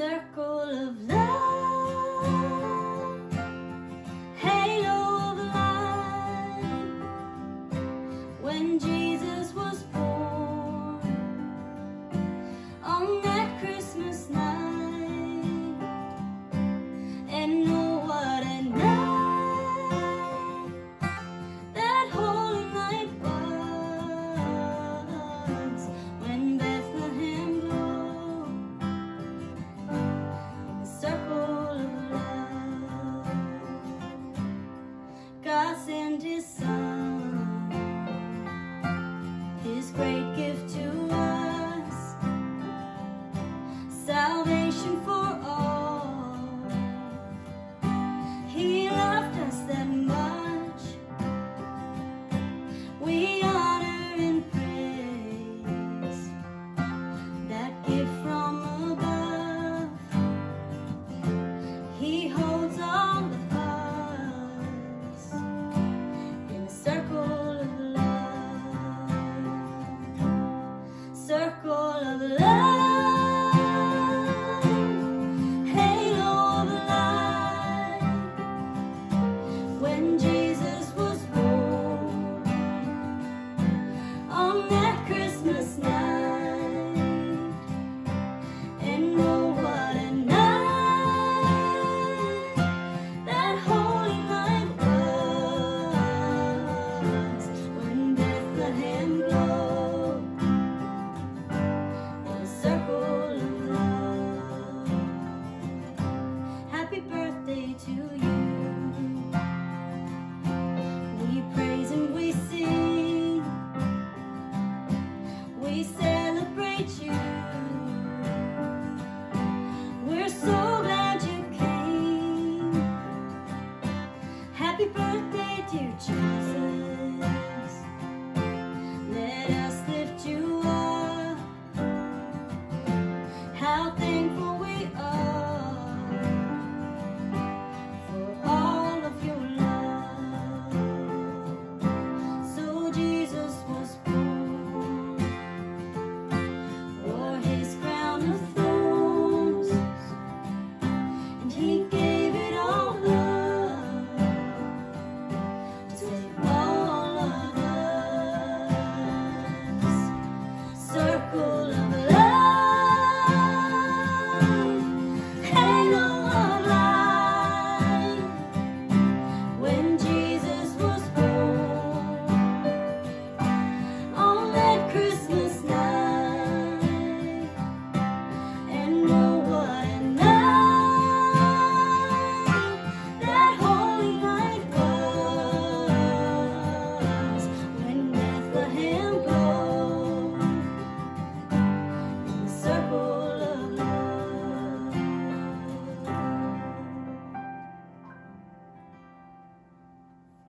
circle of love, halo of light. When Jesus spouse and his son, his great gift to us, salvation for all. He loved us that much. We honor and praise that gift from love. to Jesus.